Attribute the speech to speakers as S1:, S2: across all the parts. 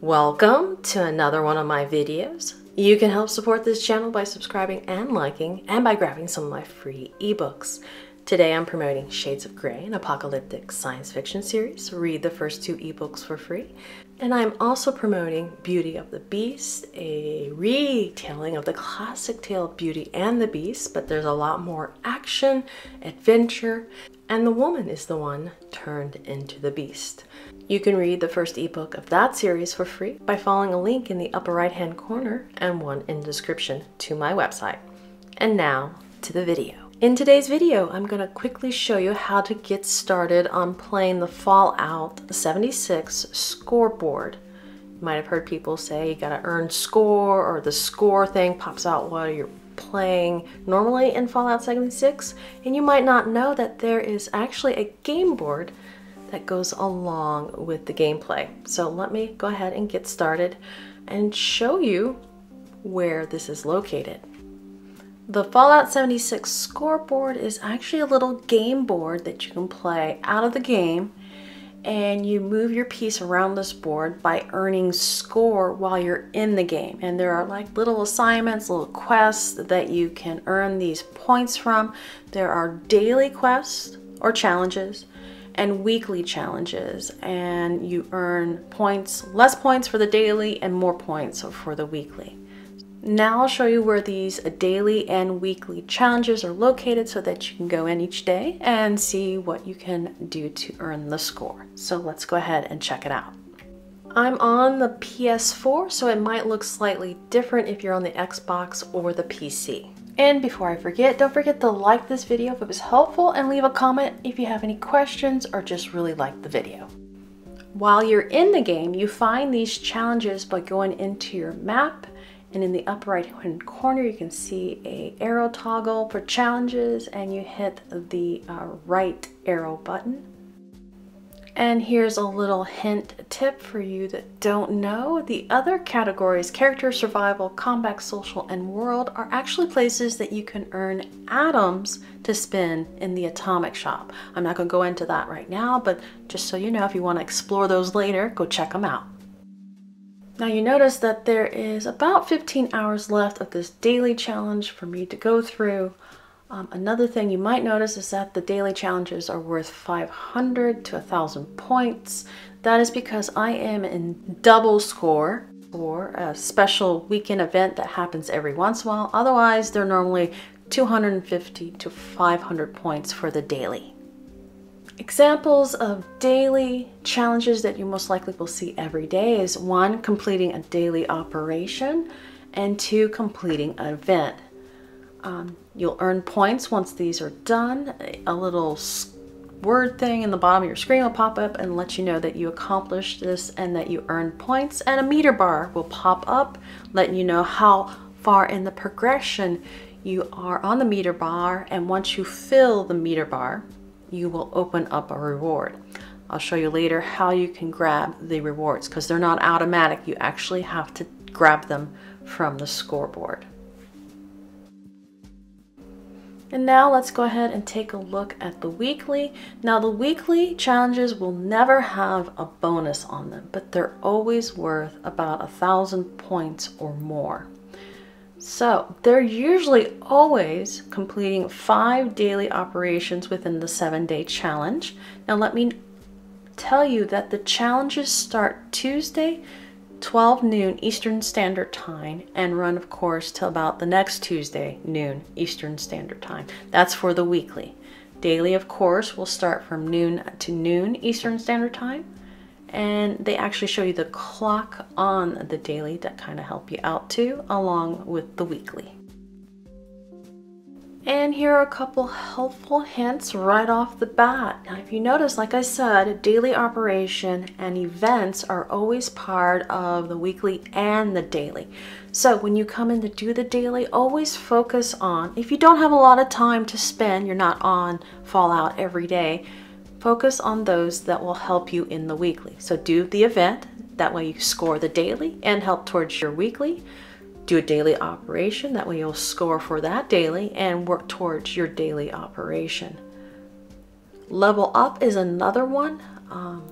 S1: Welcome to another one of my videos. You can help support this channel by subscribing and liking and by grabbing some of my free ebooks. Today I'm promoting Shades of Grey, an apocalyptic science fiction series. Read the first two ebooks for free. And I'm also promoting Beauty of the Beast, a retelling of the classic tale Beauty and the Beast, but there's a lot more action, adventure, and the woman is the one turned into the beast. You can read the first ebook of that series for free by following a link in the upper right hand corner and one in the description to my website. And now to the video. In today's video, I'm going to quickly show you how to get started on playing the Fallout 76 scoreboard. You might have heard people say you gotta earn score or the score thing pops out while you're playing normally in Fallout 76 and you might not know that there is actually a game board that goes along with the gameplay. So let me go ahead and get started and show you where this is located. The Fallout 76 scoreboard is actually a little game board that you can play out of the game and you move your piece around this board by earning score while you're in the game. And there are like little assignments, little quests that you can earn these points from. There are daily quests or challenges and weekly challenges and you earn points, less points for the daily and more points for the weekly. Now I'll show you where these daily and weekly challenges are located so that you can go in each day and see what you can do to earn the score. So let's go ahead and check it out. I'm on the PS4, so it might look slightly different if you're on the Xbox or the PC. And before I forget, don't forget to like this video if it was helpful and leave a comment if you have any questions or just really like the video. While you're in the game, you find these challenges by going into your map and in the upper right hand corner you can see a arrow toggle for challenges and you hit the uh, right arrow button and here's a little hint tip for you that don't know. The other categories, character, survival, combat, social, and world, are actually places that you can earn atoms to spin in the atomic shop. I'm not going to go into that right now, but just so you know, if you want to explore those later, go check them out. Now you notice that there is about 15 hours left of this daily challenge for me to go through. Um, another thing you might notice is that the daily challenges are worth 500 to 1,000 points. That is because I am in double score for a special weekend event that happens every once in a while. Otherwise, they're normally 250 to 500 points for the daily. Examples of daily challenges that you most likely will see every day is one, completing a daily operation, and two, completing an event. Um, you'll earn points once these are done. A little word thing in the bottom of your screen will pop up and let you know that you accomplished this and that you earned points. And a meter bar will pop up letting you know how far in the progression you are on the meter bar. And once you fill the meter bar, you will open up a reward. I'll show you later how you can grab the rewards because they're not automatic. You actually have to grab them from the scoreboard. And now let's go ahead and take a look at the weekly. Now the weekly challenges will never have a bonus on them, but they're always worth about a thousand points or more. So they're usually always completing five daily operations within the seven day challenge. Now let me tell you that the challenges start Tuesday 12 noon Eastern Standard Time and run, of course, till about the next Tuesday noon Eastern Standard Time. That's for the weekly. Daily, of course, will start from noon to noon Eastern Standard Time. And they actually show you the clock on the daily that kind of help you out too, along with the weekly. And here are a couple helpful hints right off the bat. Now, if you notice, like I said, daily operation and events are always part of the weekly and the daily. So when you come in to do the daily, always focus on, if you don't have a lot of time to spend, you're not on Fallout every day, focus on those that will help you in the weekly. So do the event, that way you score the daily and help towards your weekly do a daily operation. That way you'll score for that daily and work towards your daily operation. Level up is another one um,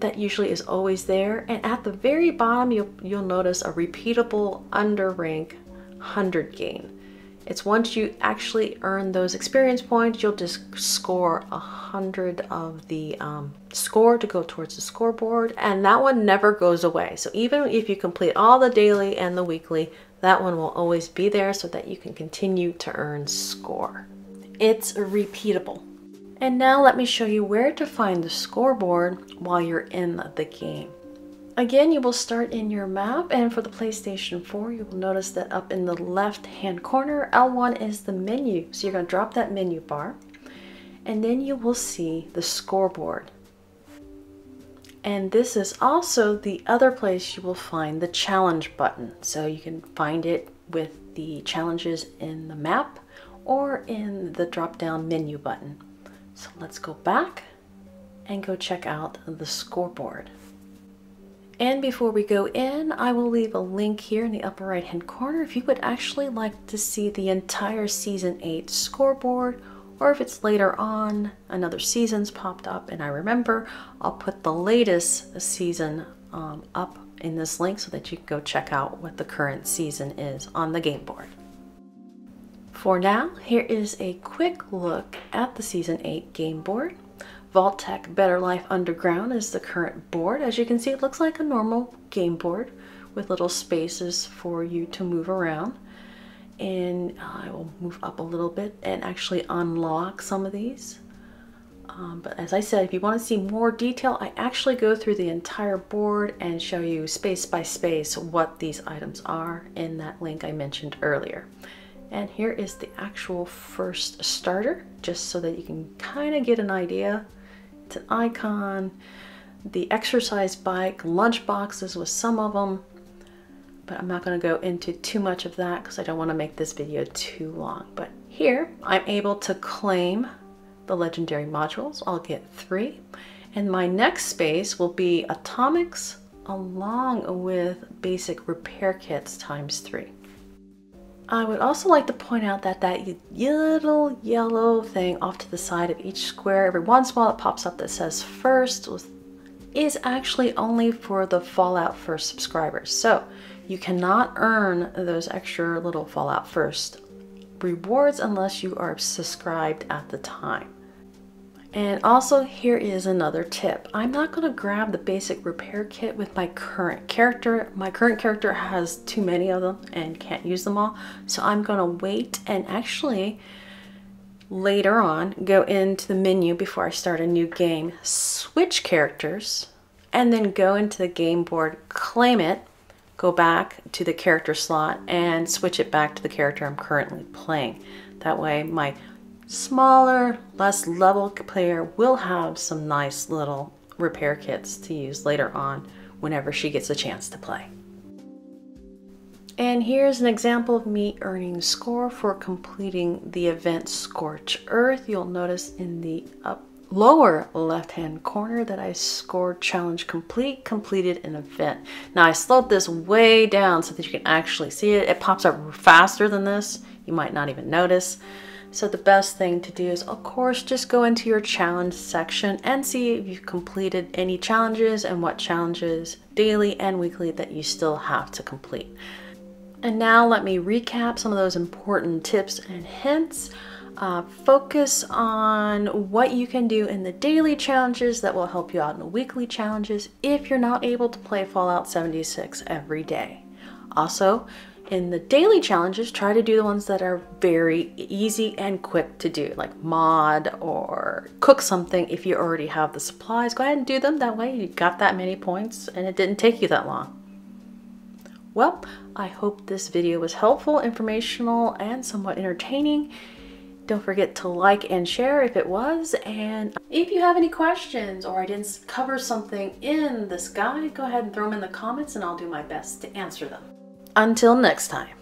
S1: that usually is always there. And at the very bottom, you'll, you'll notice a repeatable under rank 100 gain. It's once you actually earn those experience points, you'll just score a hundred of the um, score to go towards the scoreboard, and that one never goes away. So even if you complete all the daily and the weekly, that one will always be there so that you can continue to earn score. It's repeatable. And now let me show you where to find the scoreboard while you're in the game. Again, you will start in your map and for the PlayStation 4, you will notice that up in the left hand corner, L1 is the menu. So you're going to drop that menu bar and then you will see the scoreboard. And this is also the other place you will find the challenge button. So you can find it with the challenges in the map or in the drop down menu button. So let's go back and go check out the scoreboard. And before we go in, I will leave a link here in the upper right hand corner if you would actually like to see the entire season 8 scoreboard or if it's later on, another season's popped up and I remember, I'll put the latest season um, up in this link so that you can go check out what the current season is on the game board. For now, here is a quick look at the Season 8 game board. Vault-Tec Better Life Underground is the current board. As you can see, it looks like a normal game board with little spaces for you to move around. And I will move up a little bit and actually unlock some of these. Um, but as I said, if you want to see more detail, I actually go through the entire board and show you space by space what these items are in that link I mentioned earlier. And here is the actual first starter, just so that you can kind of get an idea icon, the exercise bike, lunch boxes with some of them, but I'm not going to go into too much of that because I don't want to make this video too long. But here I'm able to claim the legendary modules. I'll get three. And my next space will be atomics along with basic repair kits times three. I would also like to point out that that little yellow thing off to the side of each square, every once in a while it pops up that says first, is actually only for the Fallout First subscribers. So you cannot earn those extra little Fallout First rewards unless you are subscribed at the time. And also here is another tip. I'm not going to grab the basic repair kit with my current character. My current character has too many of them and can't use them all. So I'm going to wait and actually later on go into the menu before I start a new game, switch characters, and then go into the game board, claim it, go back to the character slot and switch it back to the character I'm currently playing. That way my smaller, less level player will have some nice little repair kits to use later on whenever she gets a chance to play. And here's an example of me earning score for completing the event Scorched Earth. You'll notice in the up lower left hand corner that I scored challenge complete, completed an event. Now I slowed this way down so that you can actually see it. It pops up faster than this. You might not even notice. So the best thing to do is, of course, just go into your challenge section and see if you've completed any challenges and what challenges daily and weekly that you still have to complete. And now let me recap some of those important tips and hints. Uh, focus on what you can do in the daily challenges that will help you out in the weekly challenges if you're not able to play Fallout 76 every day. Also, in the daily challenges, try to do the ones that are very easy and quick to do, like mod or cook something if you already have the supplies. Go ahead and do them. That way you got that many points and it didn't take you that long. Well, I hope this video was helpful, informational, and somewhat entertaining. Don't forget to like and share if it was. And if you have any questions or I didn't cover something in this guide, go ahead and throw them in the comments and I'll do my best to answer them. Until next time.